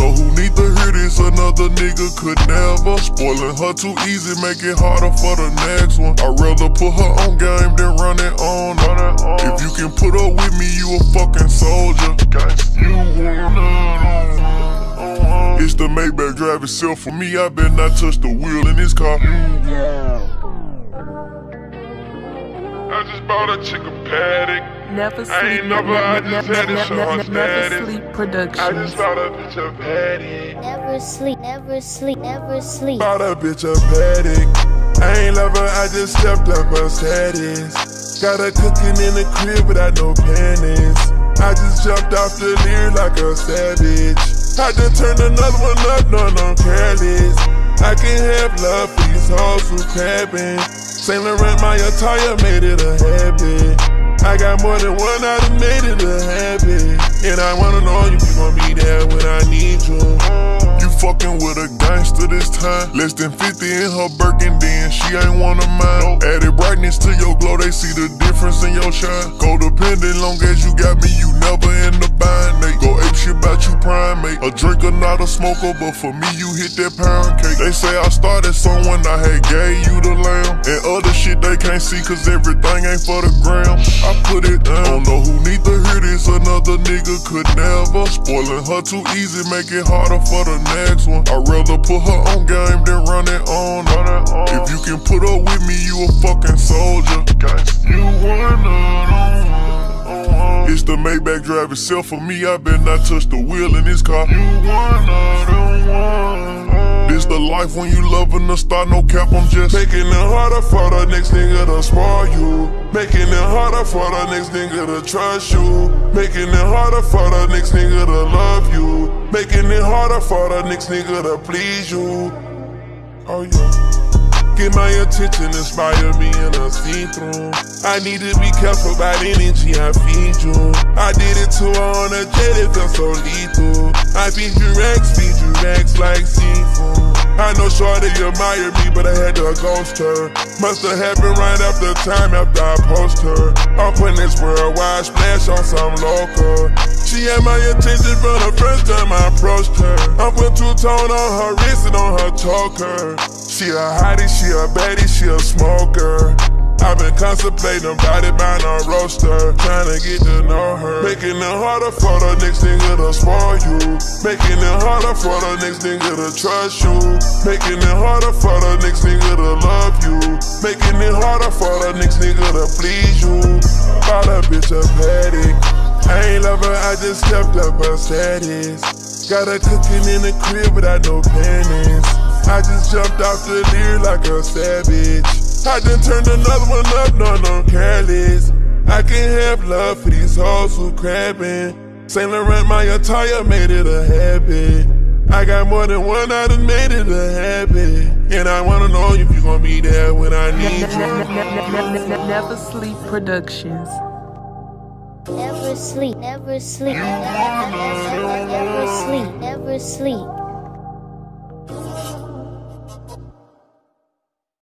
know who need to hear this, another nigga could never. Spoiling her too easy, make it harder for the next one. I'd rather put her on game than run it on. If you can put up with me, you a fucking soldier. You wanna. It's the Maybach drive itself for me. I better not touch the wheel in this car. I just bought a chicken Patek. Never sleep. I ain't never, I just had to show her Never status. sleep I productions. just bought a bitch a Patek. Never sleep, never sleep, never sleep. Bought a bitch a Patek. I ain't love her, I just stepped up her status. Got her cooking in the crib without no panties. I just jumped off the Lear like a savage. I done turned another one up, no, no, careless. I can't have love for these hoes who crabbing. Saint Laurent, my attire made it a habit. I got more than one, I done made it a habit. And I wanna know you gon' be there when I need you. You fucking with a gangster this time. Less than 50 in her Birkin, then she ain't one of mine. Added brightness to your glow, they see the difference in your shine. Codependent, long as you got me, you never in the bind. They go ape shit about you primate. A drinker, not a smoker, but for me, you hit that pound cake. They say I started someone, I had gave you the lamb. And other shit they can't see, cause everything ain't for the gram. I put it down. Don't know who need to hear this, another nigga could never. Spoiling her too easy, make it harder for the next one. I'd rather put her on game than run it on. If you can put up with me, you a fucking soldier. You wanna. It's the Maybach drive itself for me. I better not touch the wheel in this car. You wanna. This the life when you loving the star, no cap. I'm just making it harder for the next nigga to spoil you. Making it harder for the next nigga to trust you. Making it harder for the next nigga to love you. Making it harder for the next nigga to please you. Oh yeah. Get my attention, inspire me and I see-through. I need to be careful about energy I feed you. I did it to her on a jet, it felt so lethal. I feed you racks, feed you racks like seafood. I know Shorty admired me, but I had to ghost her. Must have happened right after time after I post her. I'm putting this worldwide splash on some local. She had my attention from the first time I approached her. I'm putting two-tone on her wrist and on her choker. She a hottie, she a baddie, she a smoker. I've been contemplating about it, buying a roaster. Trying to get to know her. Making it harder for the next nigga to spoil you. Making it harder for the next nigga to trust you. Making it harder for the next nigga to love you. Making it harder for the next nigga to please you. Bought a bitch a Patek. I ain't love her, I just stepped up her status. Got her cooking in the crib without no panties. I just jumped off the Lear like a savage. I done turned another one up, no, no, careless. I can't have love for these hoes who crabbing. Saint Laurent, my attire made it a habit. I got more than one, I done made it a habit. And I wanna know if you gon' be there when I need you. Never sleep productions. Never sleep, never sleep, never, never, never sleep, never sleep.